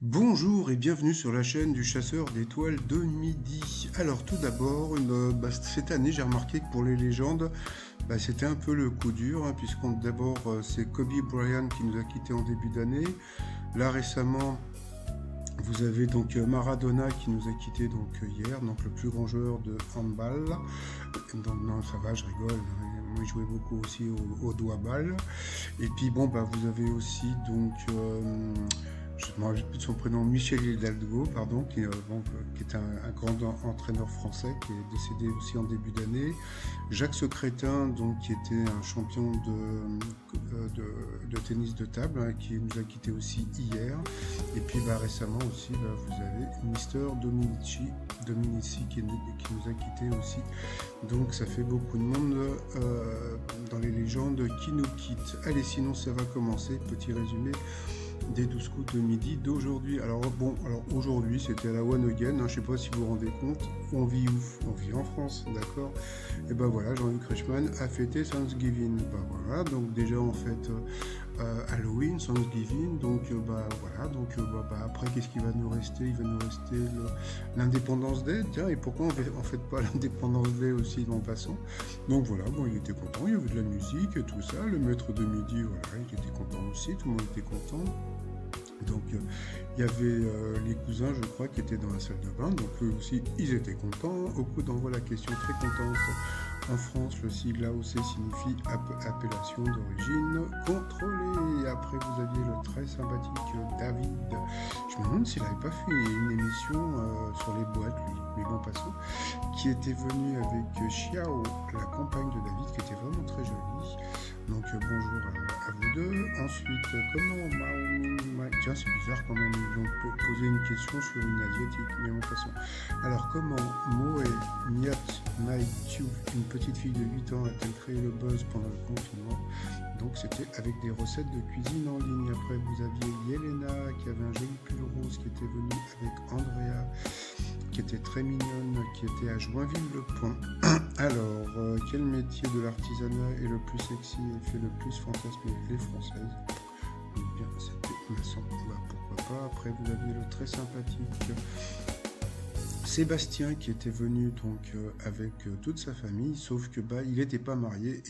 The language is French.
Bonjour et bienvenue sur la chaîne du chasseur d'étoiles de midi. Alors tout d'abord, bah, cette année j'ai remarqué que pour les légendes, bah, c'était un peu le coup dur, hein, puisqu'on d'abord euh, c'est Kobe Bryant qui nous a quitté en début d'année. Là récemment, vous avez donc euh, Maradona qui nous a quitté donc euh, hier, donc le plus grand joueur de handball. Non, ça va, je rigole. Hein. Moi, jouait beaucoup aussi au, doigt balle. Et puis bon, bah vous avez aussi donc je ne me rappelle plus de son prénom, Michel Hidalgo, pardon, qui, euh, qui est un, grand entraîneur français, qui est décédé aussi en début d'année. Jacques Secrétin, donc, qui était un champion de, euh, tennis de table, hein, qui nous a quitté aussi hier. Et puis bah, récemment aussi, bah, vous avez Mister Dominici, Dominici qui, qui, nous a quitté aussi. Donc ça fait beaucoup de monde euh, dans les légendes qui nous quittent. Allez, sinon ça va commencer. Petit résumé des 12 coups de midi d'aujourd'hui. Alors bon, alors aujourd'hui c'était à la One Again, hein, je sais pas si vous vous rendez compte, on vit où? On vit en France, d'accord Et ben voilà, Jean-Luc Reichmann a fêté Thanksgiving. Ben voilà, donc déjà en fait euh, Halloween, Thanksgiving, donc euh, bah voilà, donc euh, bah, bah, après qu'est-ce qui va nous rester? Il va nous rester l'indépendance Day, tiens, et pourquoi on ne fait pas l'indépendance Day aussi en passant? Donc voilà, bon il était content, il y avait de la musique, tout ça, le maître de midi, voilà, il était content aussi, tout le monde était content il y avait euh, les cousins, je crois, qui étaient dans la salle de bain. Donc eux aussi, ils étaient contents. Au coup d'envoi, la question très contente. En France, le sigle AOC signifie appellation d'origine contrôlée. Après, vous aviez le très sympathique David. Je me demande s'il n'avait pas fait une émission euh, sur les boîtes, lui, mais bon, passons. Qui était venu avec Chiao, la compagne de David, qui était vraiment très jolie. Donc, euh, bonjour Ensuite, comment Maomi Tiens, c'est bizarre quand même, ils ont posé une question sur une asiatique, mais en passant. Alors, comment Moe Miat Maïtiouf, une petite fille de 8 ans, a-t-elle créé le buzz pendant le confinement? Donc, c'était avec des recettes de cuisine en ligne. Après, vous aviez Yel qui avait un joli pull rose qui était venu avec Andrea qui était très mignonne, qui était à Joinville-le-Pont. Alors, euh, quel métier de l'artisanat est le plus sexy et fait le plus fantasmer les Françaises? Eh bien, c'était. Bah, pourquoi pas. Après, vous aviez le très sympathique Sébastien qui était venu donc euh, avec euh, toute sa famille, sauf que bah il n'était pas marié